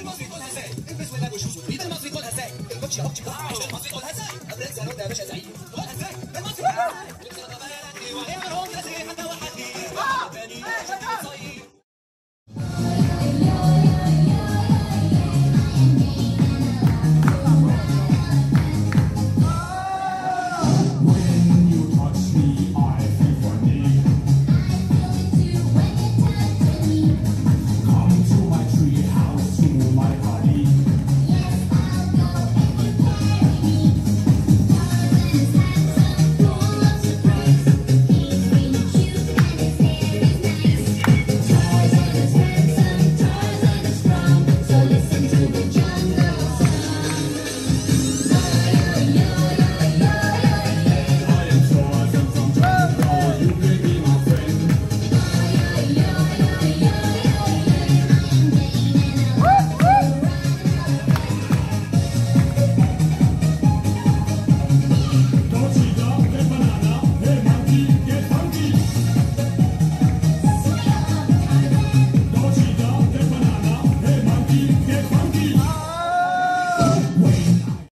المصري كلها إزاي؟ المصري كلها إزاي؟ ابريل زانون ده يا باشا زعيم كلها إزاي؟